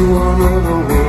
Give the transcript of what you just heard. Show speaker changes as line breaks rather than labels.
you on over.